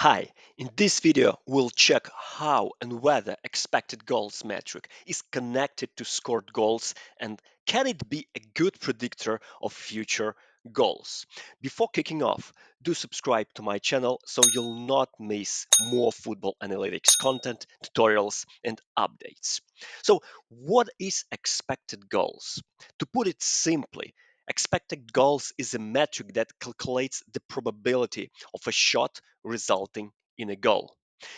Hi, in this video we'll check how and whether expected goals metric is connected to scored goals and can it be a good predictor of future goals. Before kicking off, do subscribe to my channel so you'll not miss more football analytics content, tutorials and updates. So what is expected goals? To put it simply, Expected goals is a metric that calculates the probability of a shot resulting in a goal.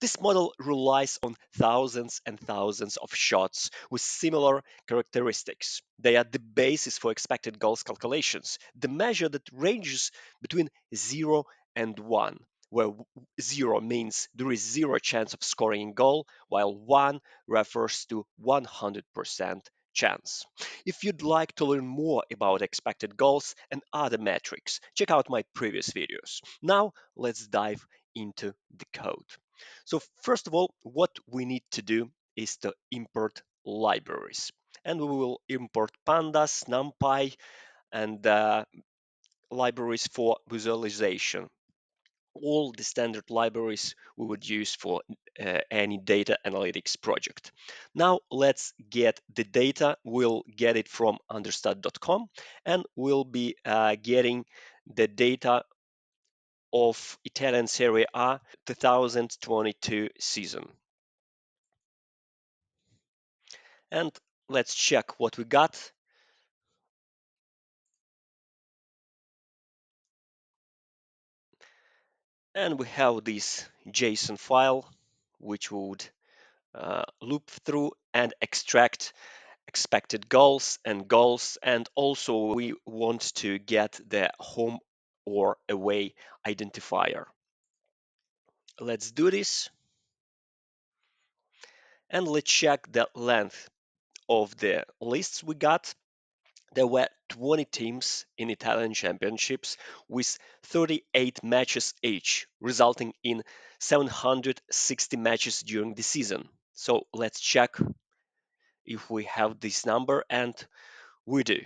This model relies on thousands and thousands of shots with similar characteristics. They are the basis for expected goals calculations, the measure that ranges between 0 and 1, where 0 means there is zero chance of scoring a goal, while 1 refers to 100% chance. If you'd like to learn more about expected goals and other metrics, check out my previous videos. Now let's dive into the code. So first of all, what we need to do is to import libraries. And we will import pandas, numpy, and uh, libraries for visualization all the standard libraries we would use for uh, any data analytics project. Now let's get the data. We'll get it from understat.com and we'll be uh, getting the data of Italian Serie A 2022 season. And let's check what we got. and we have this JSON file which would uh, loop through and extract expected goals and goals and also we want to get the home or away identifier. Let's do this and let's check the length of the lists we got there were 20 teams in Italian championships with 38 matches each, resulting in 760 matches during the season. So let's check if we have this number and we do.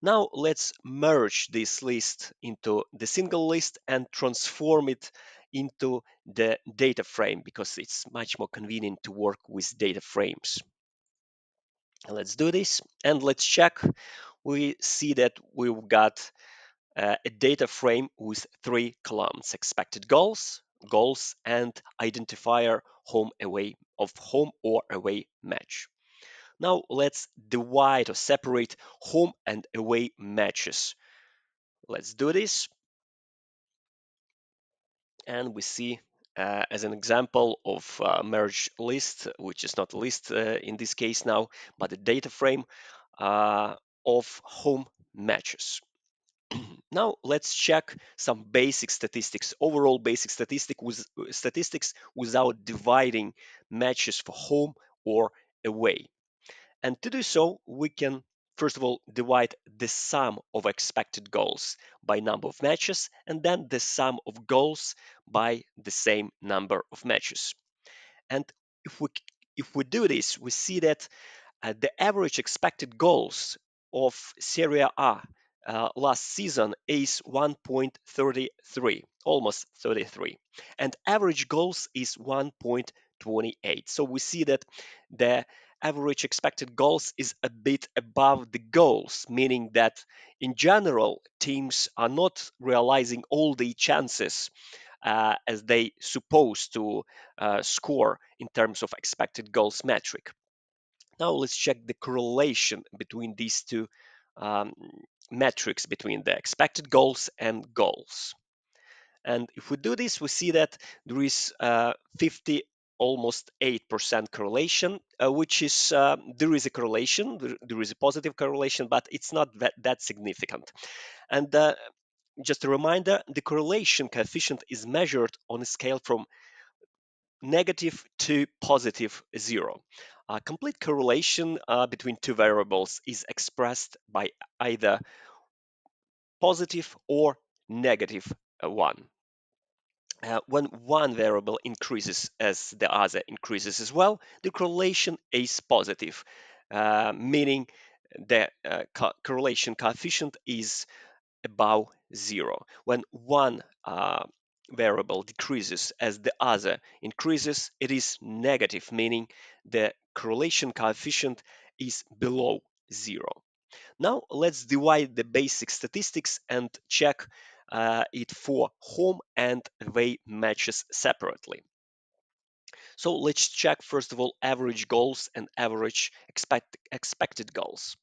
Now let's merge this list into the single list and transform it into the data frame because it's much more convenient to work with data frames. Let's do this and let's check. We see that we've got uh, a data frame with three columns, expected goals, goals, and identifier home away of home or away match. Now let's divide or separate home and away matches. Let's do this. And we see uh, as an example of uh, merge list, which is not a list uh, in this case now, but a data frame uh, of home matches. now let's check some basic statistics, overall basic statistic with, statistics without dividing matches for home or away. And to do so, we can first of all divide the sum of expected goals by number of matches and then the sum of goals by the same number of matches. And if we if we do this, we see that uh, the average expected goals of Serie A uh, last season is 1.33, almost 33, and average goals is 1.28. So we see that the average expected goals is a bit above the goals, meaning that in general, teams are not realizing all the chances uh, as they supposed to uh, score in terms of expected goals metric. Now let's check the correlation between these two um, metrics between the expected goals and goals. And if we do this, we see that there is uh, 50 almost 8% correlation, uh, which is uh, there is a correlation, there, is a positive correlation, but it's not that, that significant. And uh, just a reminder, the correlation coefficient is measured on a scale from negative to positive zero. A complete correlation uh, between two variables is expressed by either positive or uh, one uh, when one variable increases as the other increases as well, the correlation is positive, uh, meaning the uh, co correlation coefficient is above zero. When one uh, variable decreases as the other increases, it is negative, meaning the correlation coefficient is below zero. Now let's divide the basic statistics and check uh, it for home and away matches separately. So let's check first of all average goals and average expect, expected goals.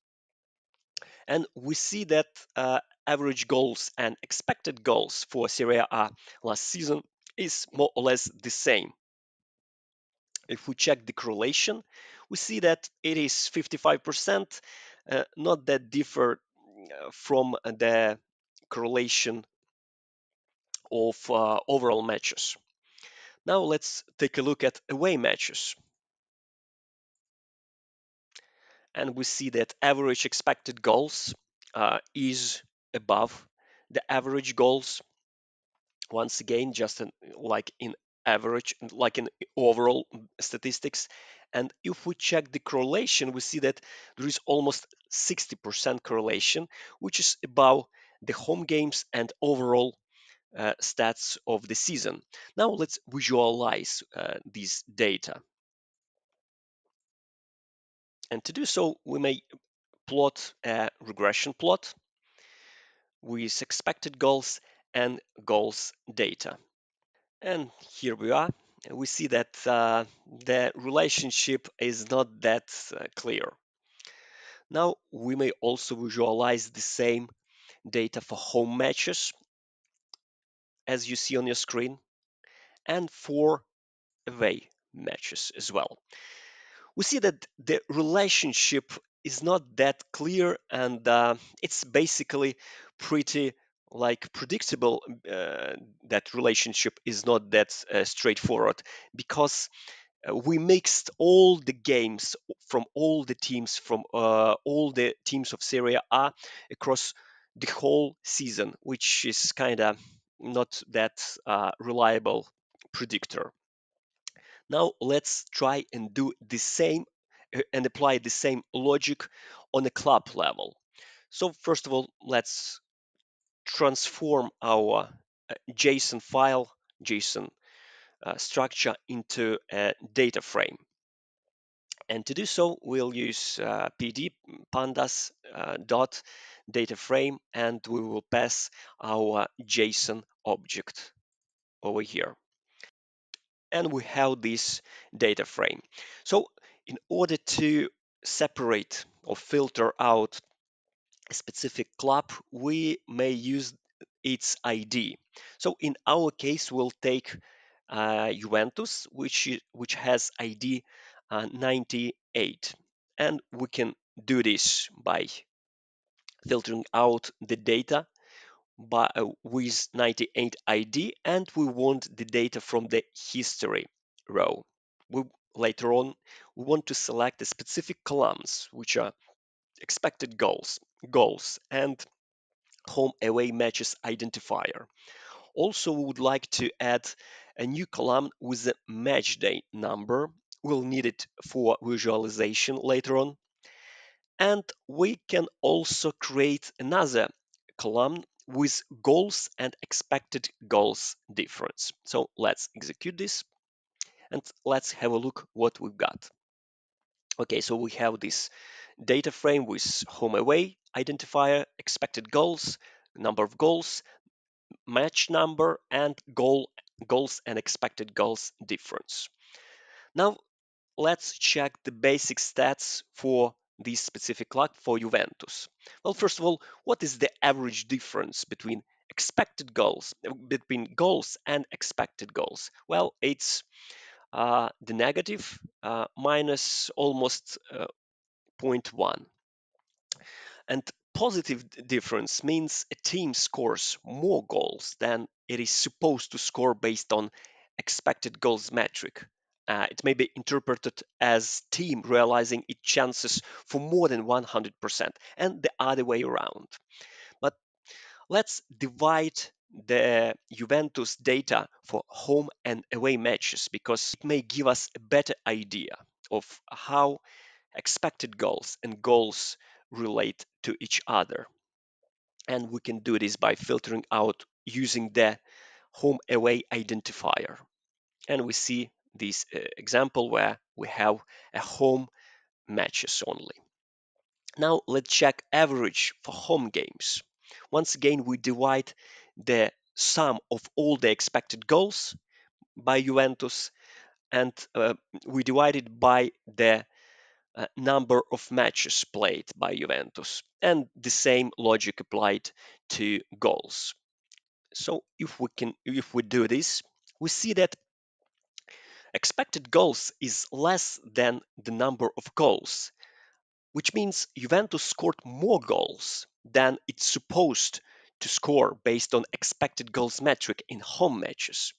And we see that uh, average goals and expected goals for Serie A last season is more or less the same. If we check the correlation, we see that it is 55%, uh, not that differ uh, from the correlation of uh, overall matches. Now let's take a look at away matches. And we see that average expected goals uh, is above the average goals. Once again, just in, like in average, like in overall statistics. And if we check the correlation, we see that there is almost 60% correlation, which is above the home games and overall uh, stats of the season. Now let's visualize uh, these data. And to do so, we may plot a regression plot with expected goals and goals data. And here we are. We see that uh, the relationship is not that uh, clear. Now we may also visualize the same data for home matches as you see on your screen and for away matches as well. We see that the relationship is not that clear and uh, it's basically pretty like predictable uh, that relationship is not that uh, straightforward because uh, we mixed all the games from all the teams from uh, all the teams of Serie A across the whole season, which is kind of not that uh, reliable predictor. Now let's try and do the same uh, and apply the same logic on a club level. So first of all, let's transform our uh, JSON file, JSON uh, structure into a data frame. And to do so, we'll use uh, pd pandas uh, dot data frame, and we will pass our JSON object over here. And we have this data frame. So in order to separate or filter out a specific club, we may use its ID. So in our case, we'll take uh, Juventus, which which has ID 98, and we can do this by filtering out the data by, uh, with 98 ID, and we want the data from the history row. We, later on, we want to select the specific columns, which are expected goals, goals, and home away matches identifier. Also, we would like to add a new column with the match day number. We'll need it for visualization later on. And we can also create another column with goals and expected goals difference. So let's execute this and let's have a look what we've got. Okay, so we have this data frame with home away identifier, expected goals, number of goals, match number, and goal goals and expected goals difference. Now let's check the basic stats for this specific clock for Juventus. Well, first of all, what is the average difference between expected goals, between goals and expected goals? Well, it's uh, the negative uh, minus almost uh, 0.1. And positive difference means a team scores more goals than it is supposed to score based on expected goals metric. Uh, it may be interpreted as team realizing its chances for more than 100% and the other way around. But let's divide the Juventus data for home and away matches because it may give us a better idea of how expected goals and goals relate to each other. And we can do this by filtering out using the home away identifier. And we see this uh, example where we have a home matches only. Now let's check average for home games. Once again, we divide the sum of all the expected goals by Juventus and uh, we divide it by the uh, number of matches played by Juventus and the same logic applied to goals. So if we can if we do this, we see that expected goals is less than the number of goals, which means Juventus scored more goals than it's supposed to score based on expected goals metric in home matches.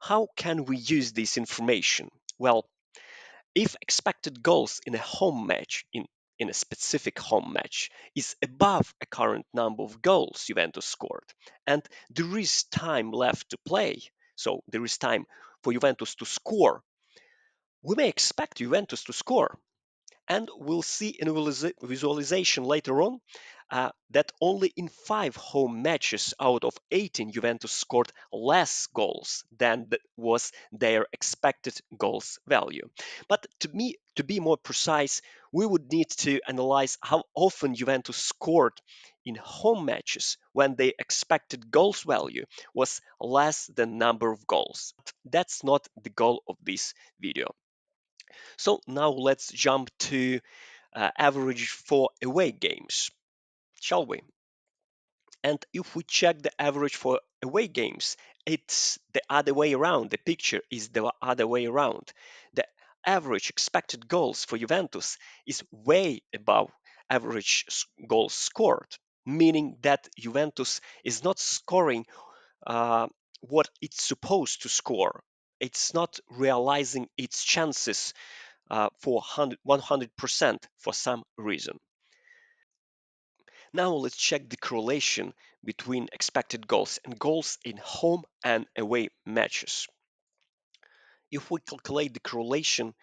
How can we use this information? Well, if expected goals in a home match in in a specific home match is above a current number of goals Juventus scored, and there is time left to play, so there is time for Juventus to score, we may expect Juventus to score. And we'll see in visualization later on uh, that only in five home matches out of 18 Juventus scored less goals than was their expected goals value. But to me, to be more precise, we would need to analyze how often Juventus scored in home matches when the expected goals value was less than number of goals. That's not the goal of this video. So now let's jump to uh, average for away games shall we? And if we check the average for away games, it's the other way around. The picture is the other way around. The average expected goals for Juventus is way above average goals scored, meaning that Juventus is not scoring uh, what it's supposed to score. It's not realizing its chances uh, for 100% for some reason. Now let's check the correlation between expected goals and goals in home and away matches. If we calculate the correlation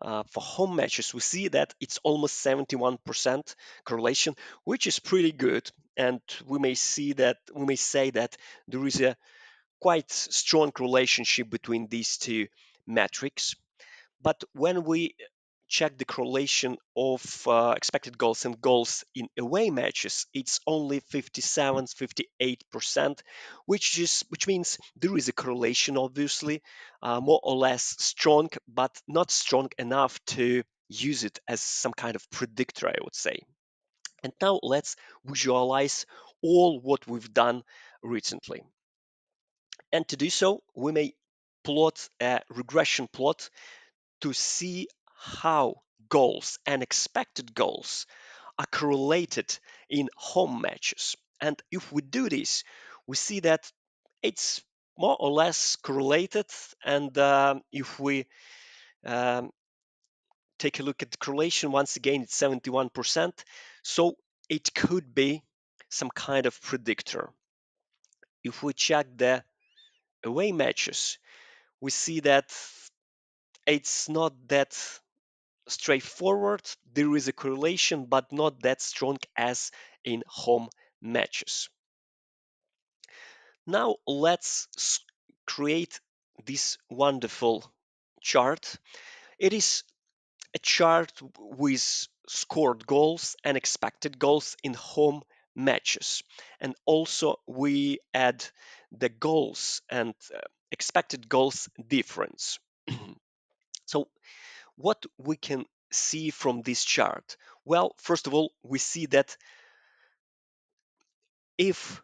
uh, for home matches, we see that it's almost 71% correlation, which is pretty good. And we may see that we may say that there is a quite strong relationship between these two metrics. But when we check the correlation of uh, expected goals and goals in away matches, it's only 57, 58%, which is which means there is a correlation, obviously, uh, more or less strong, but not strong enough to use it as some kind of predictor, I would say. And now let's visualize all what we've done recently. And to do so, we may plot a regression plot to see how goals and expected goals are correlated in home matches. And if we do this, we see that it's more or less correlated. And um, if we um, take a look at the correlation, once again, it's 71%. So it could be some kind of predictor. If we check the away matches, we see that it's not that straightforward. There is a correlation, but not that strong as in home matches. Now let's create this wonderful chart. It is a chart with scored goals and expected goals in home matches. And also we add the goals and uh, expected goals difference. so what we can see from this chart? Well, first of all, we see that if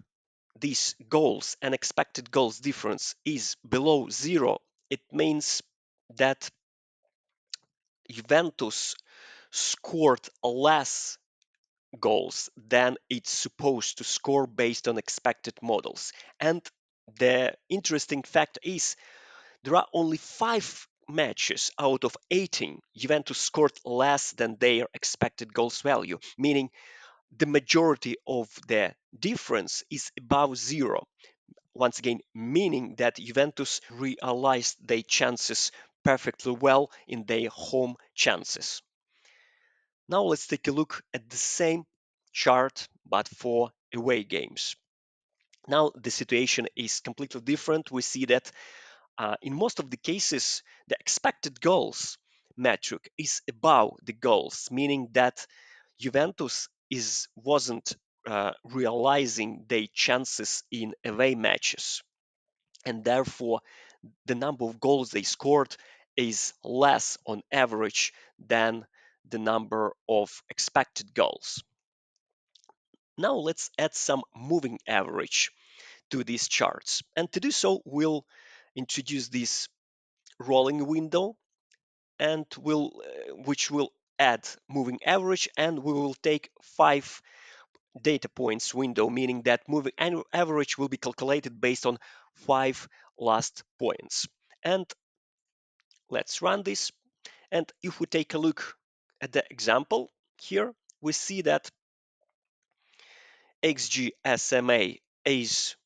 these goals and expected goals difference is below zero, it means that Juventus scored less goals than it's supposed to score based on expected models. And the interesting fact is there are only five matches out of 18, Juventus scored less than their expected goals value, meaning the majority of the difference is above zero. Once again, meaning that Juventus realized their chances perfectly well in their home chances. Now let's take a look at the same chart but for away games. Now the situation is completely different. We see that uh, in most of the cases, the expected goals metric is above the goals, meaning that Juventus is wasn't uh, realizing their chances in away matches, and therefore the number of goals they scored is less on average than the number of expected goals. Now let's add some moving average to these charts. And to do so, we'll introduce this rolling window and will uh, which will add moving average and we will take five data points window meaning that moving average will be calculated based on five last points. And let's run this. And if we take a look at the example here we see that XGSMA is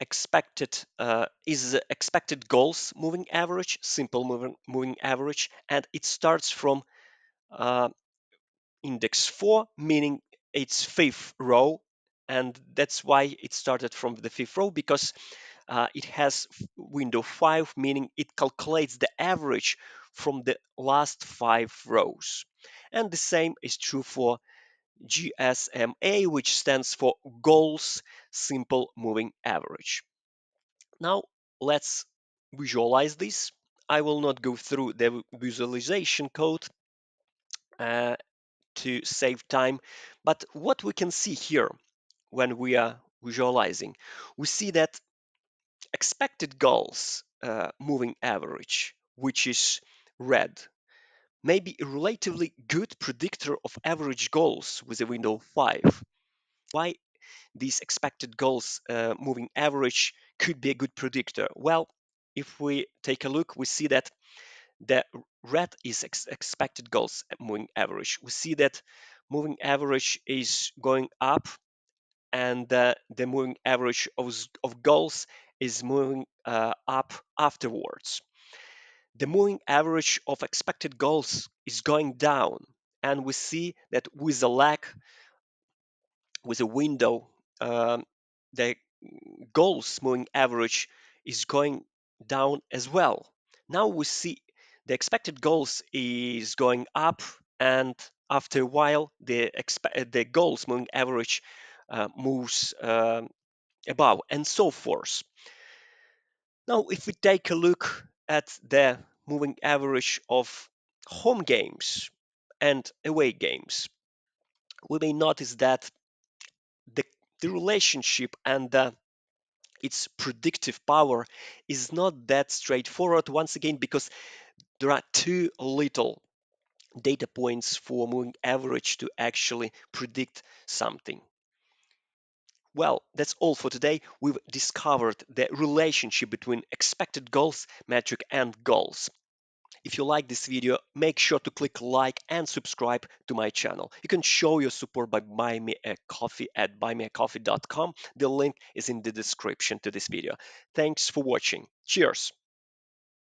expected uh, is expected goals moving average, simple moving, moving average, and it starts from uh, index 4, meaning it's fifth row, and that's why it started from the fifth row because uh, it has window 5, meaning it calculates the average from the last five rows. And the same is true for GSMA, which stands for Goals Simple Moving Average. Now let's visualize this. I will not go through the visualization code uh, to save time, but what we can see here when we are visualizing, we see that expected goals uh, moving average, which is red, may be a relatively good predictor of average goals with a window of 5. Why these expected goals uh, moving average could be a good predictor? Well, if we take a look, we see that the red is ex expected goals moving average. We see that moving average is going up and uh, the moving average of, of goals is moving uh, up afterwards the moving average of expected goals is going down and we see that with a lag with a window um, the goals moving average is going down as well. Now we see the expected goals is going up and after a while the the goals moving average uh, moves um, above and so forth. Now if we take a look at the moving average of home games and away games, we may notice that the, the relationship and the, its predictive power is not that straightforward once again because there are too little data points for moving average to actually predict something. Well, that's all for today. We've discovered the relationship between expected goals metric and goals. If you like this video, make sure to click like and subscribe to my channel. You can show your support by buying me a coffee at buymeacoffee.com. The link is in the description to this video. Thanks for watching. Cheers!